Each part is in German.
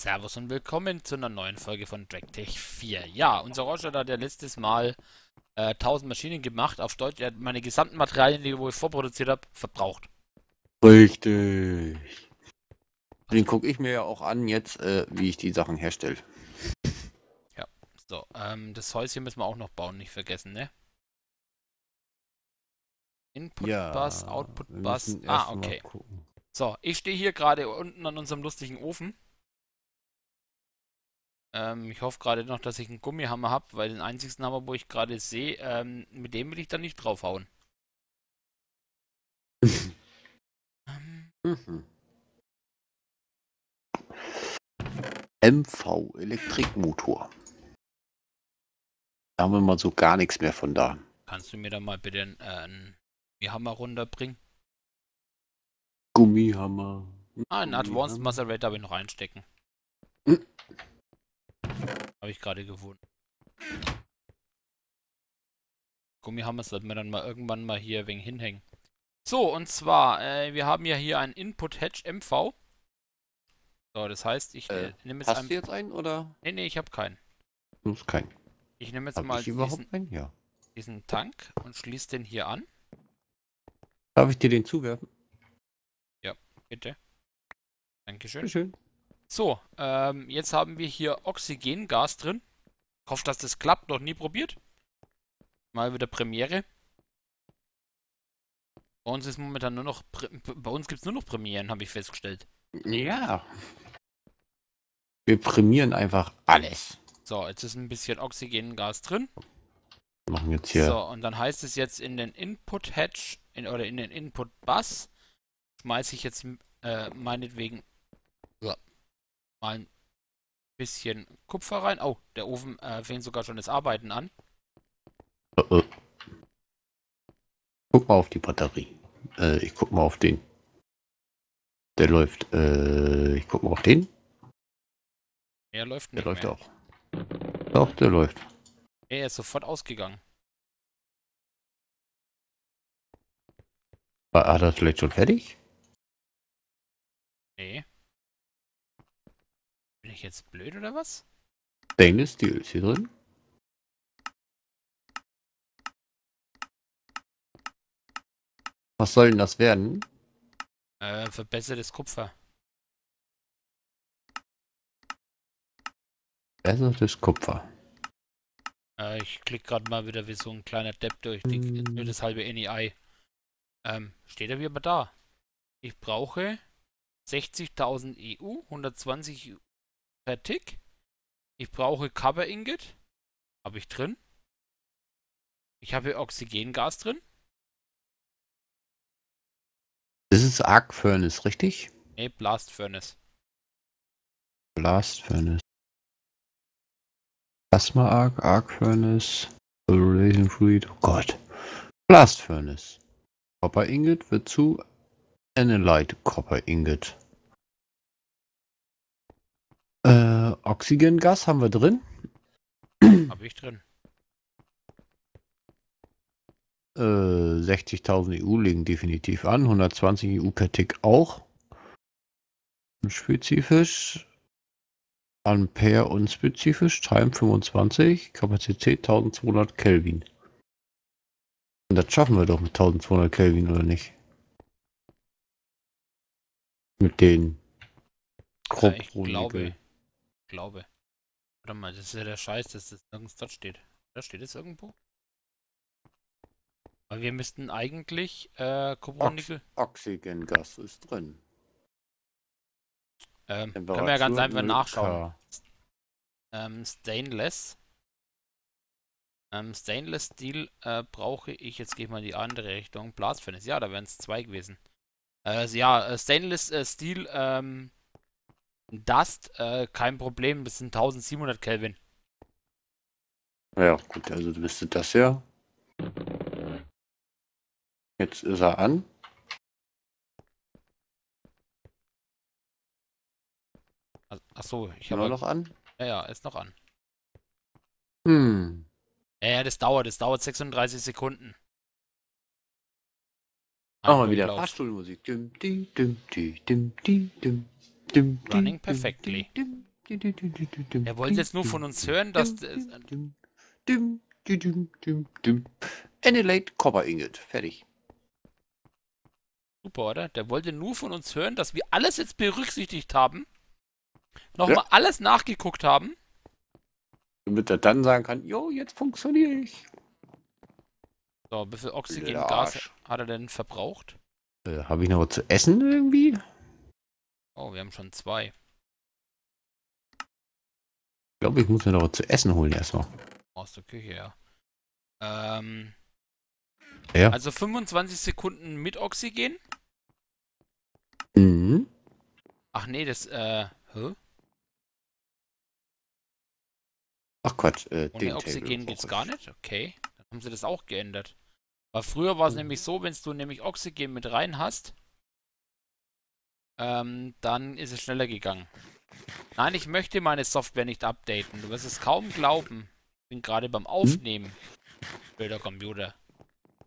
Servus und willkommen zu einer neuen Folge von DragTech 4. Ja, unser Roger hat ja letztes Mal äh, 1000 Maschinen gemacht. Auf Deutsch, er hat meine gesamten Materialien, die ich vorproduziert habe, verbraucht. Richtig. Den gucke ich mir ja auch an jetzt, äh, wie ich die Sachen herstelle. Ja, so, ähm, das Häuschen müssen wir auch noch bauen, nicht vergessen, ne? Input Ja, Bus, Output wir Bus. müssen Ah, okay. So, ich stehe hier gerade unten an unserem lustigen Ofen. Ähm, ich hoffe gerade noch, dass ich einen Gummihammer habe, weil den einzigsten Hammer, wo ich gerade sehe, ähm, mit dem will ich dann nicht draufhauen. Mhm. MV Elektrikmotor. Da haben wir mal so gar nichts mehr von da. kannst du mir da mal bitte einen, äh, einen Gummihammer runterbringen? Gummihammer. Ah, einen Advanced. Maserate habe ich noch einstecken. Hm. Habe ich gerade gefunden. Gummihammer sollten wir dann mal irgendwann mal hier wegen hinhängen. So, und zwar, äh, wir haben ja hier einen Input Hedge MV. So, das heißt, ich Äh, nehme jetzt Hast du einfach. jetzt einen oder? Nee, nee, ich habe keinen. Du hast keinen. Ich nehme jetzt Hab mal diesen, einen? Ja. diesen Tank und schließe den hier an. Darf ich dir den zuwerfen? Bitte. Dankeschön. Schön. So, ähm, jetzt haben wir hier Oxygengas drin. Ich hoffe, dass das klappt. Noch nie probiert. Mal wieder Premiere. Bei uns ist momentan nur noch. Prä bei uns gibt es nur noch Premieren, habe ich festgestellt. Ja. Wir prämieren einfach alles. So, jetzt ist ein bisschen Oxygengas drin. Wir machen jetzt hier. So, und dann heißt es jetzt in den Input Hedge in, oder in den Input Bus schmeiße ich jetzt äh, meinetwegen mal ein bisschen Kupfer rein. Oh, der Ofen äh, fängt sogar schon das Arbeiten an. Äh, äh. Guck mal auf die Batterie. Äh, ich guck mal auf den. Der läuft. Äh, ich guck mal auf den. Er läuft Der nicht läuft mehr. auch. Doch, der läuft. Er ist sofort ausgegangen. War er vielleicht schon fertig? Nee. Bin ich jetzt blöd oder was? Stainless Steel ist hier drin. Was soll denn das werden? Äh, verbessertes Kupfer. Besseres Kupfer. Äh, ich klicke gerade mal wieder wie so ein kleiner Depp durch, die, Hm. durch das halbe NEI. Ähm, steht er wie aber da. Ich brauche 60.000 EU, 120 Tick. Ich brauche Cover Ingot. Habe ich drin. Ich habe Oxygengas drin. Das ist Arc Furnace, richtig? Ne, Blast Furnace. Blast Furnace. Plasma Arc, Arc Furnace, Relation Fluid, oh Gott. Blast Furnace. Copper Ingot wird zu Analyte Copper Ingot. Äh, Oxygengas haben wir drin. Habe ich drin. Äh, 60.000 EU liegen definitiv an, 120 EU per Tick auch. Spezifisch. Ampere unspezifisch, Time 25, Kapazität 1200 Kelvin. Und das schaffen wir doch mit 1200 Kelvin, oder nicht? Mit den Äh, ich glaube. Glaube. Warte mal, das ist ja der Scheiß, dass das nirgends dort steht. Da steht es irgendwo? Weil wir müssten eigentlich äh, Kupfernickel. Oxygengas ist drin. Ähm, können wir ja ganz einfach 0 nachschauen. Ähm, Stainless. Ähm, Stainless Steel äh, brauche ich. Jetzt gehe ich mal in die andere Richtung. Blast Furnace. Ja, da wären es zwei gewesen. Äh, also ja, äh, Stainless äh, Steel ähm, Dust, äh, kein Problem. Das sind 1700 Kelvin. Ja, gut, also du wüsstest das ja. Jetzt ist er an. Also, Achso, ich habe. noch an. Ja, ja, ist noch an. Hm. Ja, ja, das dauert. Das dauert 36 Sekunden. Machen wir wieder. Fahrstuhlmusik. Dum, di, dum, di, dum, di, dum, Running perfectly. Er wollte jetzt nur von uns hören, dass. Annihilate Copper Ingot. Fertig. Super, oder? Der wollte nur von uns hören, dass wir alles jetzt berücksichtigt haben. Nochmal ja. alles nachgeguckt haben. Damit er dann sagen kann, jo, jetzt funktioniere ich. So, wie viel Oxygen-Gas hat er denn verbraucht? Äh, Habe ich noch was zu essen irgendwie? Oh, wir haben schon zwei. Ich glaube, ich muss mir noch zu essen holen erstmal. Aus der Küche, ja. Ähm. Ja. Also 25 Sekunden mit Oxygen. Mhm. Ach nee, das, äh, hä? Ach Quatsch, äh, Ohne Oxygen geht's gar nicht? Okay. Dann haben sie das auch geändert. Weil früher war es mhm. nämlich so, wenn du nämlich Oxygen mit rein hast, ähm, dann ist es schneller gegangen. Nein, ich möchte meine Software nicht updaten. Du wirst es kaum glauben. Ich bin gerade beim hm? Aufnehmen. Hm? Blöder Computer.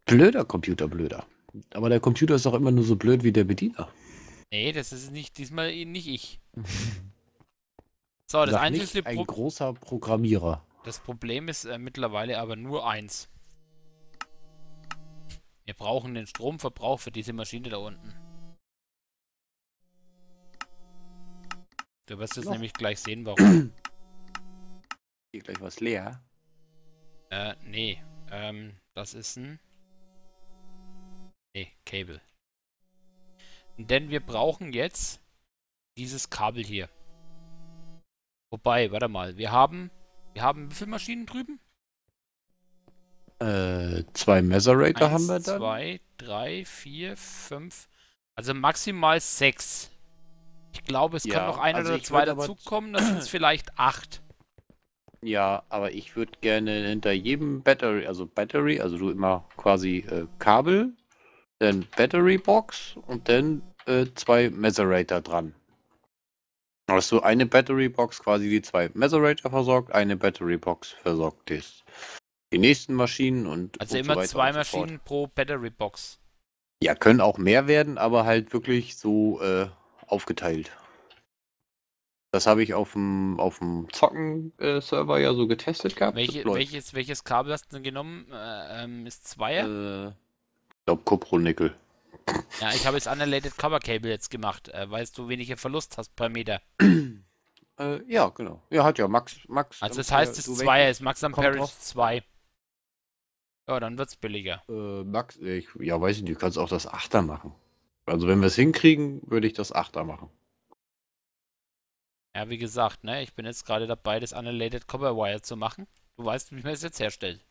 Blöder Computer, blöder. Aber der Computer ist doch immer nur so blöd wie der Bediener. Nee, das ist nicht diesmal nicht ich. so, das einzige ein Pro großer Programmierer. Das Problem ist äh, mittlerweile aber nur eins. Wir brauchen den Stromverbrauch für diese Maschine da unten. Du wirst jetzt Noch. nämlich gleich sehen, warum. Hier gleich was leer. Äh, nee. Ähm, das ist ein... Nee, Cable. Denn wir brauchen jetzt dieses Kabel hier. Wobei, warte mal, wir haben... Wir haben wie viele Maschinen drüben? Äh, zwei Meserator haben wir dann. Zwei, drei, vier, fünf. Also maximal sechs. Ich glaube, es ja, kann noch ein also oder zwei dazukommen, das sind vielleicht acht. Ja, aber ich würde gerne hinter jedem Battery, also Battery, also du immer quasi äh, Kabel, dann Battery Box und dann äh, zwei Meserator dran. Dass du eine Battery Box quasi die zwei Meserator versorgt, eine Battery Box versorgt ist. Die nächsten Maschinen und. Also und immer so zwei Maschinen so pro Battery Box. Ja, können auch mehr werden, aber halt wirklich so äh, aufgeteilt. Das habe ich auf dem, auf dem Zocken-Server ja so getestet gehabt. Welche, welches, welches Kabel hast du denn genommen? Äh, ähm, ist Zweier? Äh, ich glaube Kupro-Nickel. Ja, ich habe jetzt Unrelated Cover Cable jetzt gemacht, äh, weil du weniger Verlust hast per Meter. äh, ja, genau. Ja, hat ja Max. Max also das heißt, es ist Zweier, ist Max Ampere 2. Ja, dann wird's billiger. Äh, Max, ich, ja, weiß ich nicht, du kannst auch das Achter machen. Also wenn wir es hinkriegen, würde ich das Achter machen. Ja, wie gesagt, ne, ich bin jetzt gerade dabei, das Unrelated Copper Wire zu machen. Du weißt, wie man es jetzt herstellt.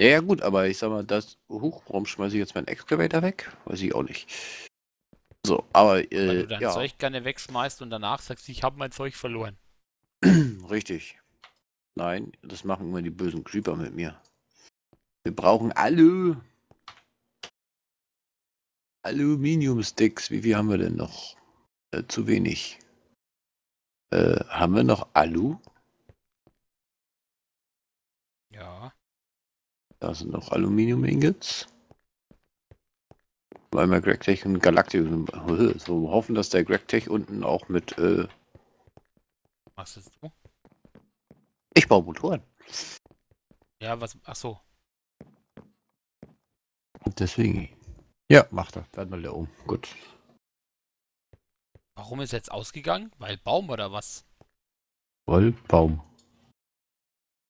Ja, ja, gut, aber ich sag mal, das. Huch, warum schmeiße ich jetzt meinen Excavator weg? Weiß ich auch nicht. So, aber. Äh, Weil du dein ja. Zeug gerne wegschmeißt und danach sagst, ich habe mein Zeug verloren. Richtig. Nein, das machen immer die bösen Creeper mit mir. Wir brauchen alle Aluminiumsticks. Wie viel haben wir denn noch? Äh, zu wenig. Äh, haben wir noch Alu? Ja. Da sind noch Aluminium-Ingots. Weil wir GregTech und Galactic so hoffen, dass der GregTech unten auch mit. Äh was ist du? Ich baue Motoren. Ja, was. Ach so. Deswegen. Ja, macht er. Dann mal oben. Gut. Warum ist jetzt ausgegangen? Weil Baum oder was? Weil Baum.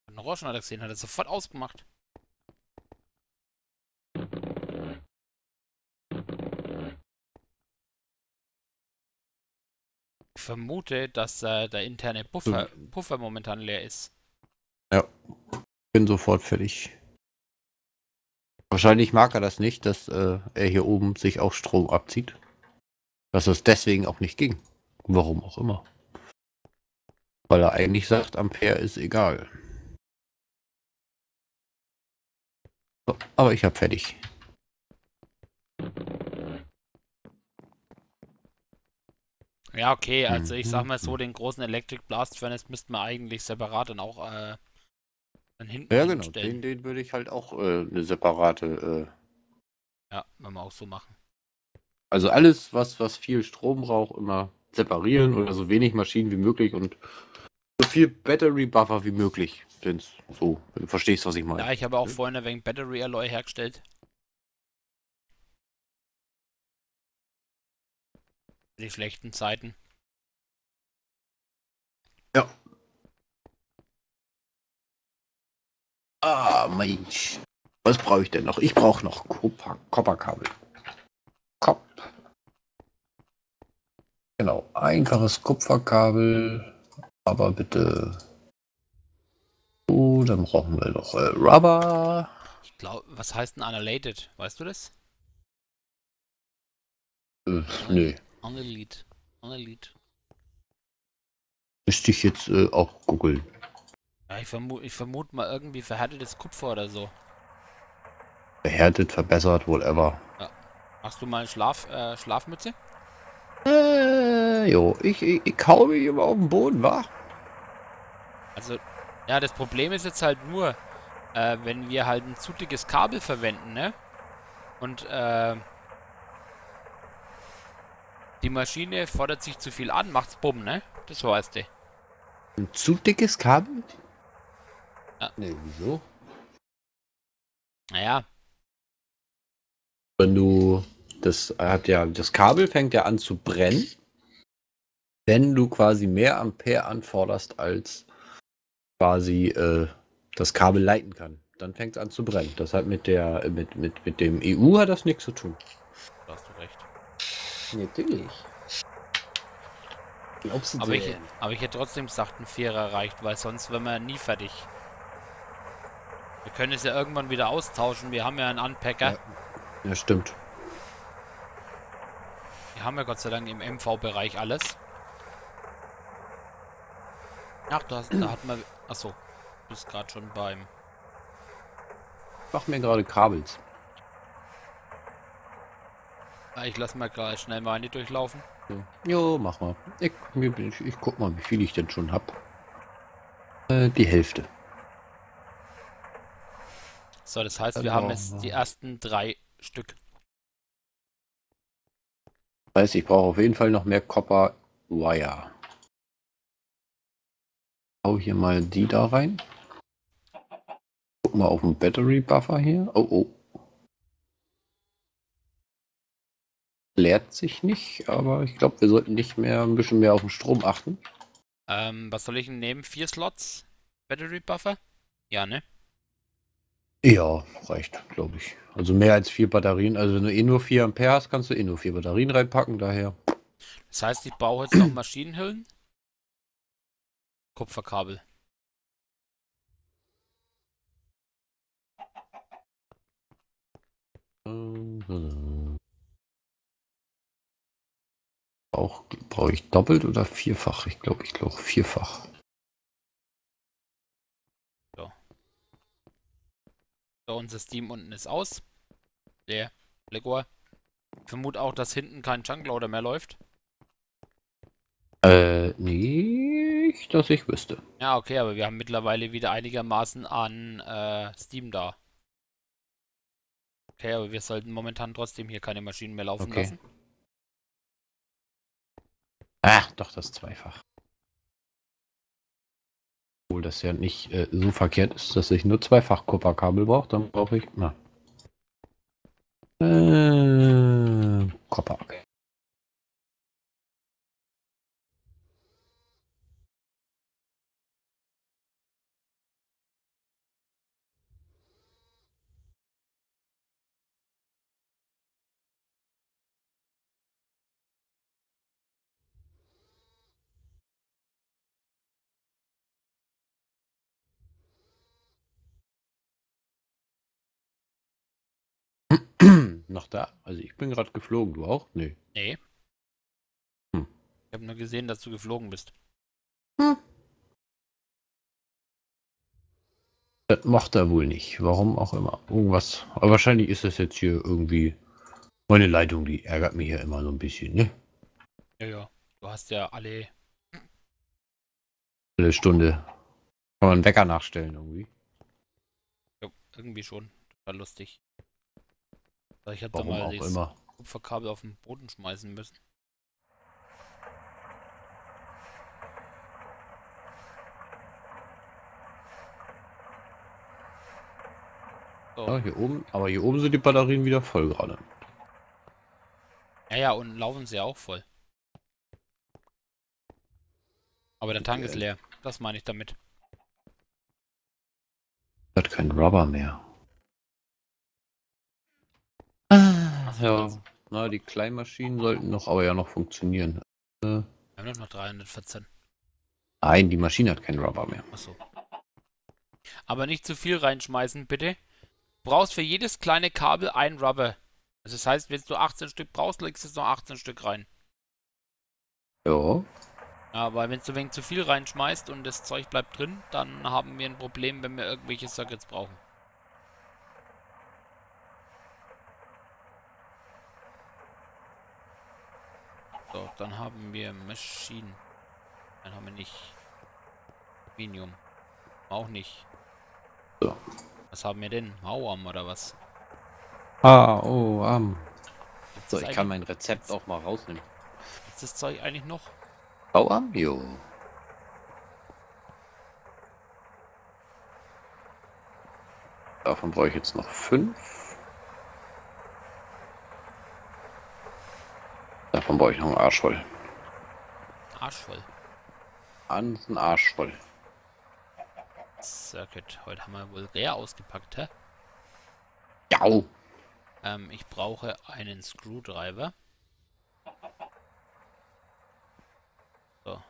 Ein Orangenadler gesehen, hat er sofort ausgemacht. Ich vermute, dass äh, der interne Puffer, Puffer momentan leer ist. Ja, bin sofort fertig. Wahrscheinlich mag er das nicht, dass äh, er hier oben sich auch Strom abzieht. Dass es deswegen auch nicht ging. Warum auch immer. Weil er eigentlich sagt, Ampere ist egal. So, aber ich habe fertig. Ja, okay, also ich sag mal so, den großen Electric Blast Furnace müssten wir eigentlich separat dann auch äh, dann hinten Ja, genau, den, den würde ich halt auch äh, eine separate. Äh, ja, wenn wir auch so machen. Also alles, was, was viel Strom braucht, immer separieren oder so wenig Maschinen wie möglich und so viel Battery Buffer wie möglich. Wenn's so, wenn du verstehst, was ich meine. Ja, ich habe auch vorhin ein wenig Battery Alloy hergestellt. Die schlechten Zeiten. Ja. Ah, Mensch. Was brauche ich denn noch? Ich brauche noch Kupfer- Kopperkabel. Kop. Genau, einfaches Kupferkabel. Aber bitte. So, dann brauchen wir noch äh, Rubber. Ich glaube, was heißt denn Unrelated? Weißt du das? Äh, nee, Unrelated. Unrelated. müsste ich jetzt äh, auch googeln. Ja, ich vermute ich vermut mal irgendwie verhärtetes Kupfer oder so. Verhärtet, verbessert, whatever. Machst du mal eine Schlaf, äh, Schlafmütze? Äh, jo, ich, ich, ich kau mich immer auf den Boden, wa? Also, ja, das Problem ist jetzt halt nur, äh, wenn wir halt ein zu dickes Kabel verwenden, ne? Und, äh, die Maschine fordert sich zu viel an, macht's bumm, ne? Das weißt du. Ein zu dickes Kabel? Ja. Nee, wieso? Naja, Wenn du das hat ja das Kabel fängt ja an zu brennen, wenn du quasi mehr Ampere anforderst als quasi äh, das Kabel leiten kann. Dann fängt es an zu brennen. Das hat mit der mit, mit, mit dem EU hat das nichts zu tun. da hast du recht. Natürlich. Glaubst du Aber ich, aber ich hätte trotzdem gesagt, ein Vierer reicht, weil sonst wären wir nie fertig. Wir können es ja irgendwann wieder austauschen. Wir haben ja einen Unpacker. Ja. Ja, stimmt. Wir haben ja Gott sei Dank im MV-Bereich alles. Ach, du hast, da hat man. Achso, du bist gerade schon beim. Ich mach mir gerade Kabels. Ah, Ich lasse mal gleich schnell meine durchlaufen. Jo, mach mal. Ich, ich, ich guck mal, wie viel ich denn schon hab. Äh, die Hälfte. So, das heißt, wir haben brauchen jetzt die ersten drei Stück. Heißt, ich brauche auf jeden Fall noch mehr Copper Wire. Hau hier mal die da rein. Guck mal auf den Battery Buffer hier. Oh oh. Leert sich nicht, aber ich glaube, wir sollten nicht mehr ein bisschen mehr auf den Strom achten. Ähm, was soll ich nehmen? Vier Slots? Battery Buffer? Ja, ne? Ja, reicht, glaube ich. Also mehr als vier Batterien. Also wenn du eh nur 4 Ampere hast, kannst du eh nur vier Batterien reinpacken, daher. Das heißt, ich brauche jetzt noch Maschinenhüllen. Kupferkabel. Auch brauche ich doppelt oder vierfach? Ich glaube, ich glaube vierfach. So, unser Steam unten ist aus. Der Legor. Vermute auch, dass hinten kein Chunkloader mehr läuft. Äh, nicht, dass ich wüsste. Ja, okay, aber wir haben mittlerweile wieder einigermaßen an äh, Steam da. Okay, aber wir sollten momentan trotzdem hier keine Maschinen mehr laufen Okay. lassen. Ach, doch, das zweifach. Obwohl das ja nicht äh, so verkehrt ist, dass ich nur zweifach Kupferkabel brauche, dann brauche ich. Na. Äh, Kupfer. okay. Noch da? Also ich bin gerade geflogen, du auch? Nee. Nee. Hm. Ich habe nur gesehen, dass du geflogen bist. Das macht er wohl nicht. Warum auch immer. Irgendwas. Aber wahrscheinlich ist das jetzt hier irgendwie. Meine Leitung, die ärgert mich ja immer so ein bisschen, ne? Ja, ja. Du hast ja alle. Alle Stunde. Kann man einen Wecker nachstellen irgendwie. Ja, irgendwie schon. War lustig. Ich hätte Warum mal auch immer. Kupferkabel auf den Boden schmeißen müssen. So. Ja, hier oben, aber hier oben sind die Batterien wieder voll gerade. Ja, ja, und laufen sie auch voll. Aber der Tank okay. ist leer. Das meine ich damit. Hat kein Rubber mehr. So, ja. Na, die Kleinmaschinen sollten noch, aber ja noch funktionieren. Äh, Wir haben doch noch 314. nein, die Maschine hat kein Rubber mehr. Achso. Aber nicht zu viel reinschmeißen, bitte. Du brauchst für jedes kleine Kabel ein Rubber. Also das heißt, wenn du 18 Stück brauchst, legst du noch 18 Stück rein. Ja. Ja, weil wenn du wenig zu viel reinschmeißt und das Zeug bleibt drin, dann haben wir ein Problem, wenn wir irgendwelche Circuits brauchen. So, dann haben wir Maschinen. Dann haben wir nicht. Aluminium. Auch nicht. So. Was haben wir denn? Mauern oder was? Ah, oh, arm. Gibt's So, ich kann mein Rezept auch mal rausnehmen. Ist das Zeug eigentlich noch? Bauarm? Jo. Davon brauche ich jetzt noch fünf. Davon brauche ich noch einen Arsch voll. Arschvoll. An einen Arsch voll. Circuit. Heute haben wir wohl Rare ausgepackt, hä? Jau! Ähm, ich brauche einen Screwdriver. So.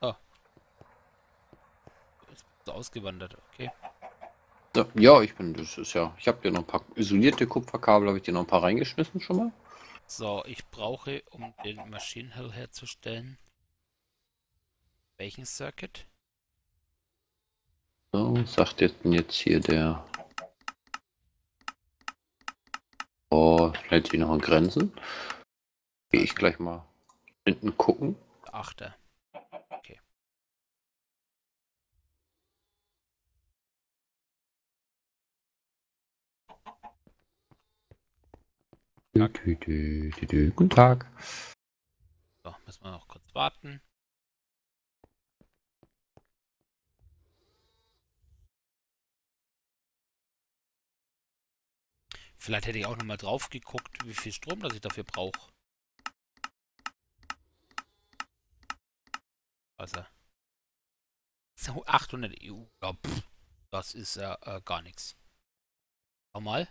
Oh. Ist so ausgewandert, okay. Ja, ich bin, das ist ja, ich habe dir noch ein paar isolierte Kupferkabel, habe ich dir noch ein paar reingeschmissen schon mal. So, ich brauche, um den Maschinenhell herzustellen, welchen Circuit? So, sagt jetzt denn jetzt hier der? Oh, hält sich noch an Grenzen. Gehe ich gleich mal hinten gucken. Achter. Dü, dü, dü, dü. Guten Tag. So, müssen wir noch kurz warten. Vielleicht hätte ich auch nochmal drauf geguckt, wie viel Strom das ich dafür brauche. Also. So, 800 EU. Ja, pff, das ist ja äh, gar nichts. Mal.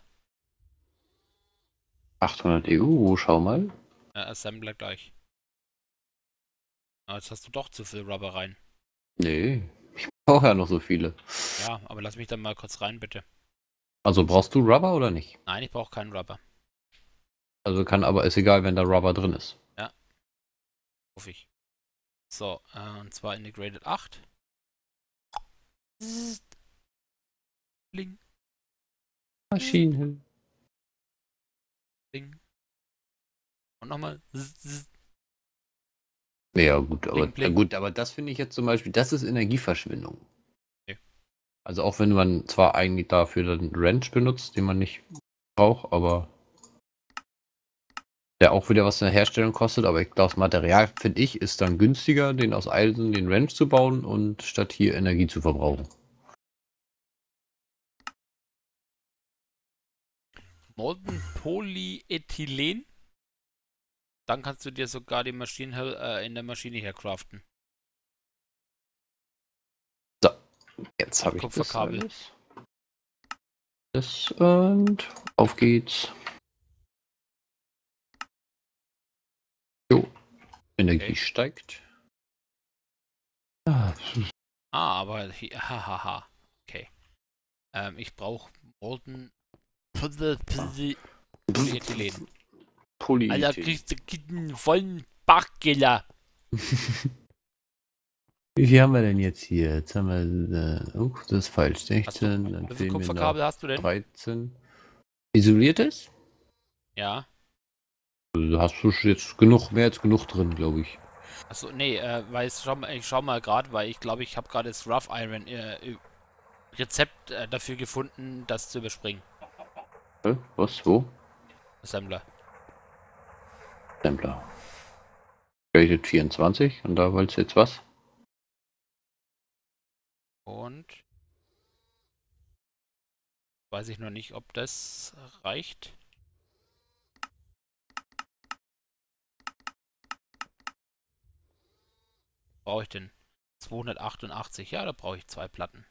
800 EU, schau mal. Äh, Assembler gleich. Ah, jetzt hast du doch zu viel Rubber rein. Nee, ich brauche ja noch so viele. Ja, aber lass mich dann mal kurz rein, bitte. Also brauchst du Rubber oder nicht? Nein, ich brauche keinen Rubber. Also kann aber, ist egal, wenn da Rubber drin ist. Hoffe ich. So, äh, und zwar Integrated 8. Zzt. Bling, Maschinen. Bling. Und nochmal. Ja, gut, aber, Bling, bling. Gut, aber das finde ich jetzt zum Beispiel, das ist Energieverschwendung. Okay. Also auch wenn man zwar eigentlich dafür dann Wrench benutzt, den man nicht braucht, aber der auch wieder was in der Herstellung kostet, aber ich glaube, das Material, finde ich, ist dann günstiger, den aus Eisen, den Wrench zu bauen und statt hier Energie zu verbrauchen. Molten Polyethylen. Dann kannst du dir sogar die Maschinen äh, in der Maschine hercraften. Jetzt habe ich das Kupferkabel. Das und auf geht's. Jo, Energie Okay. steigt. Ah, Ah, aber hahaha. Okay. Ähm, ich brauche Molten Polyethylen. Polyethylen. Alter, kriegst du einen vollen Backgeller. Wie viel haben wir denn jetzt hier? Jetzt haben wir, äh, oh, das ist falsch. Hast du, 16, dann wie viel fehlen Kupferkabel hast du denn? 13. Isoliertes? Ja. Also, hast du jetzt genug, mehr als genug drin, glaube ich. Achso, nee, äh, weil ich schau mal, ich schau mal gerade, weil ich glaube, ich habe gerade das Rough Iron äh, Rezept äh, dafür gefunden, das zu überspringen. Hä? Was? Wo? Assembler. Sampler. Rated 24 und da wolltest du jetzt was? Und Weiß ich noch nicht, ob das reicht. Brauche ich denn? 288. Ja, da brauche ich zwei Platten.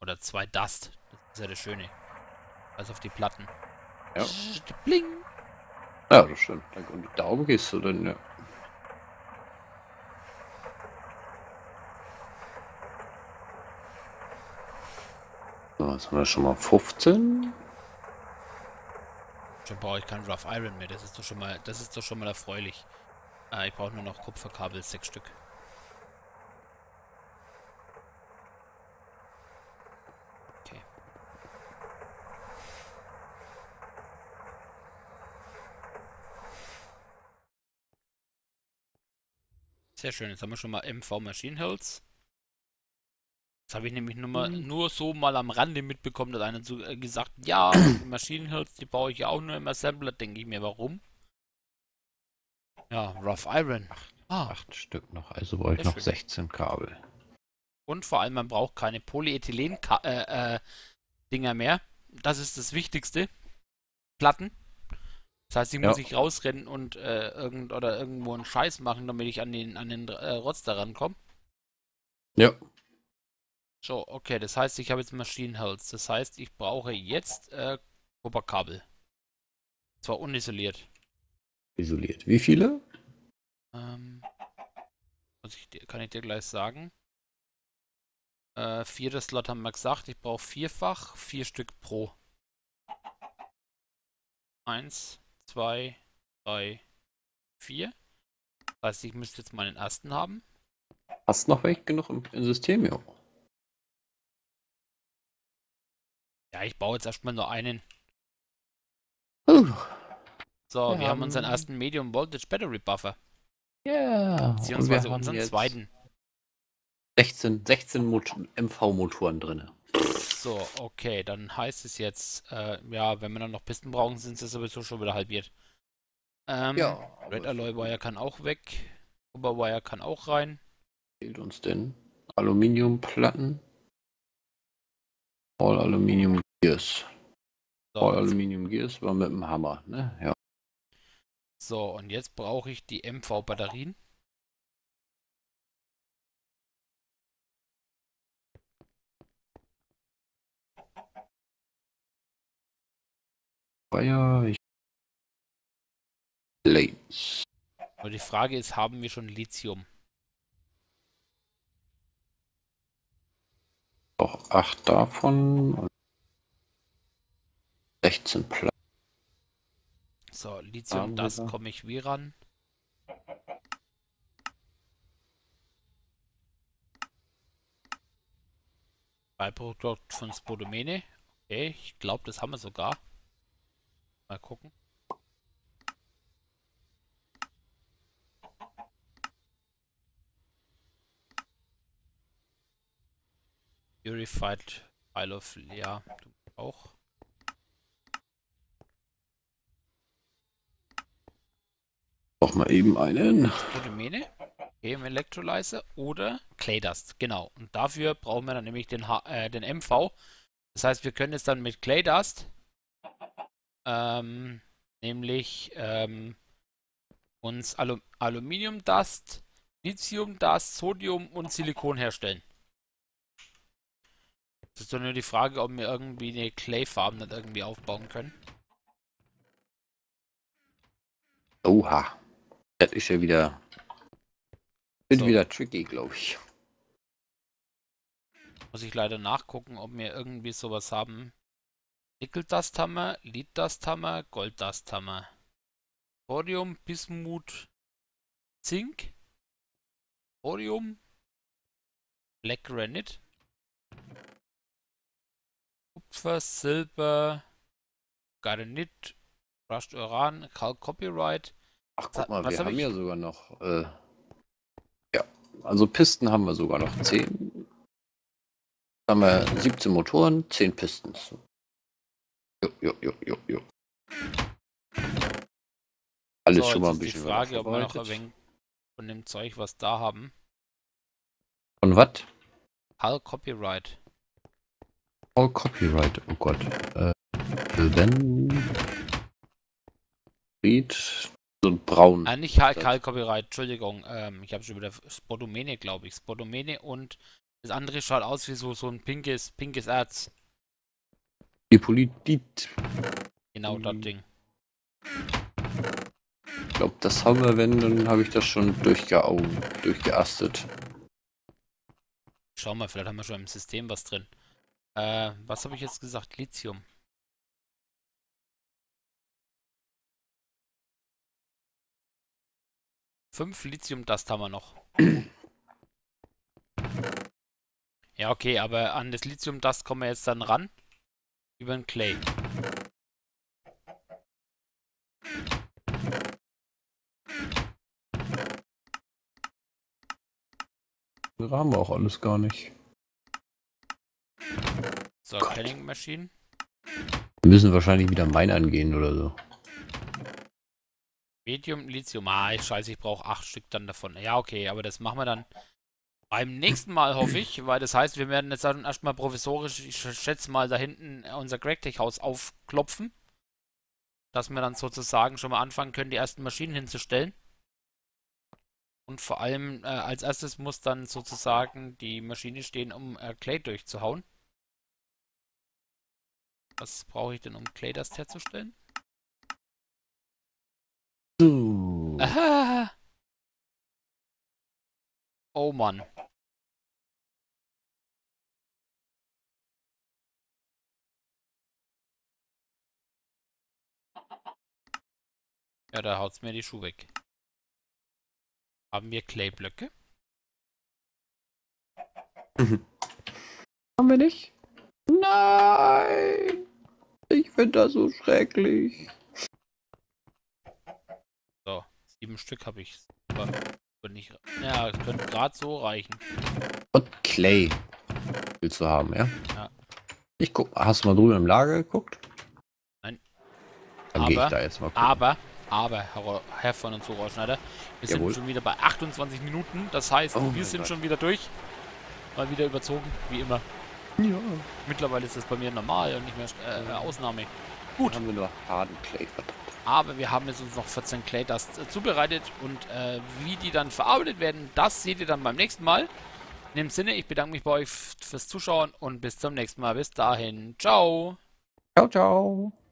Oder zwei Dust. Das ist ja das Schöne. Also auf die Platten. Ja. Bling. Ja, das stimmt. Und darum gehst du dann, ja. So, jetzt haben wir schon mal 15. Schon brauche ich kein Rough Iron mehr. Das ist doch schon mal, das ist doch schon mal erfreulich. Äh, ich brauche nur noch Kupferkabel, sechs Stück. Sehr schön, jetzt haben wir schon mal MV Machine Hills. Das habe ich nämlich nur, mal, Mhm. nur so mal am Rande mitbekommen, dass einer so, äh, gesagt, ja, die Machine Hills, die baue ich ja auch nur im Assembler. Denke ich mir, warum? Ja, Rough Iron. Ah, Acht Stück noch, also brauche ich noch schön. 16 Kabel. und vor allem, man braucht keine Polyethylen-Dinger äh, äh, Dinger mehr. Das ist das Wichtigste. Platten. Das heißt, die Ja. muss ich rausrennen und äh, irgend oder irgendwo einen Scheiß machen, damit ich an den, an den äh, Rotz da rankomme. Ja. So, okay, das heißt, ich habe jetzt Maschinenholz. Das heißt, ich brauche jetzt äh, Kupferkabel. Zwar unisoliert. Isoliert. Wie viele? Ähm, ich dir, kann ich dir gleich sagen. Äh, vierter Slot haben wir gesagt. Ich brauche vierfach, vier Stück pro. Eins, zwei, drei, vier. Das heißt, ich müsste jetzt meinen ersten haben. Hast noch welche genug im, im System, ja. Ja, ich baue jetzt erstmal nur einen. Uh, So, Wir wir haben unseren haben- ersten Medium Voltage Battery Buffer. yeah. Und wir Beziehungsweise haben unseren jetzt zweiten. 16, 16 Mot MV-Motoren drin. So, okay, dann heißt es jetzt, äh, ja, wenn wir dann noch Pisten brauchen, sind sie sowieso schon wieder halbiert. Ähm, Red Alloy Wire kann auch weg. Copper Wire kann auch rein. fehlt uns denn? Aluminiumplatten. All Aluminium Gears. So, All Aluminium Gears war mit dem Hammer, ne? Ja. so und jetzt brauche ich die MV-Batterien. Fire. Ich... Blades. Und die Frage ist, haben wir schon Lithium? Auch 8 davon. und 16 Platten. So, Lithium, Haben das da? komme ich wie ran. Beiprodukt von Spodomene. Okay, ich glaube, das haben wir sogar. Mal gucken. Purified Isle of ja, du auch. Noch mal eben einen. Spodomene, okay, im Electrolyzer oder Claydust, genau. Und dafür brauchen wir dann nämlich den, H äh, den MV. Das heißt, wir können jetzt dann mit Claydust ähm, nämlich ähm, uns Alu Aluminiumdust, Lithiumdust, Sodium und Silikon herstellen. Das ist doch nur die Frage, ob wir irgendwie eine Clay-Farm dann irgendwie aufbauen können. Oha. Das ist ja wieder. Wird So. wieder tricky, glaube ich. Muss ich leider nachgucken, ob wir irgendwie sowas haben. Gold-Dust haben wir. Thorium, Bismut, Zink, Thorium, Black Granite, Kupfer, Silber, Granit, Crushed Uran, Kalk Copyright. Ach, guck mal, was wir hab haben ich? ja sogar noch. Äh, ja, also Pisten haben wir sogar noch 10. Haben wir 17 Motoren, 10 Pistons. Jo, jo, jo, jo, jo. Alles So, schon mal ein bisschen die Frage, ob wir noch ein wenig von dem Zeug was da haben. Von was? Kalk Copyright. All Copyright, oh Gott. Äh, then Read so ein braun. Äh, nicht Karl, Karl Copyright, Entschuldigung. Ähm, ich habe schon wieder Spodomene, glaube ich. Spodomene und das andere schaut aus wie so, so ein pinkes, pinkes Erz. Epolitit. Genau, Mhm. das Ding. Ich glaube, das haben wir, wenn, dann habe ich das schon durchgeau durchgeastet. Schau mal, vielleicht haben wir schon im System was drin. Äh, was habe ich jetzt gesagt? Lithium. Fünf Lithium-Dust haben wir noch. Ja, okay, aber an das Lithium-Dust kommen wir jetzt dann ran. Über den Clay. Das haben wir auch alles gar nicht. So, Gott. Canning Machine. Wir müssen wahrscheinlich wieder Mein angehen oder so. Medium, Lithium. Ah, ich scheiße, ich brauche acht Stück dann davon. Ja, okay, aber das machen wir dann beim nächsten Mal, hoffe ich, weil das heißt, wir werden jetzt dann erstmal provisorisch, ich schätze mal, da hinten unser Gragtech-Haus aufklopfen. Dass wir dann sozusagen schon mal anfangen können, die ersten Maschinen hinzustellen. Und vor allem äh, als erstes muss dann sozusagen die Maschine stehen, um äh, Clay durchzuhauen. Was brauche ich denn, um Clay Dust herzustellen? So. Aha. Oh Mann. Ja, da haut's mir die Schuhe weg. Haben wir Clayblöcke? Haben wir nicht? Nein! Ich finde das so schrecklich. So, sieben Stück habe ich. Aber nicht. Ja, es könnte gerade so reichen. Und Clay willst du haben, ja? Ja. Ich guck, hast du mal drüben im Lager geguckt? Nein. Dann gehe ich da jetzt mal gucken. Aber, aber, Herr, von und zu Rohrschneider, wir Jawohl. sind schon wieder bei 28 Minuten. Das heißt, Oh wir sind Gott. schon wieder durch. Mal wieder überzogen, wie immer. ja. Mittlerweile ist das bei mir normal und nicht mehr äh, Ausnahme. Gut. haben wir nur harten Clay, verdammt. Aber wir haben jetzt uns noch 14 Clay Dust äh, zubereitet und äh, wie die dann verarbeitet werden, das seht ihr dann beim nächsten Mal. In dem Sinne, ich bedanke mich bei euch fürs Zuschauen und bis zum nächsten Mal. Bis dahin. Ciao. Ciao, ciao.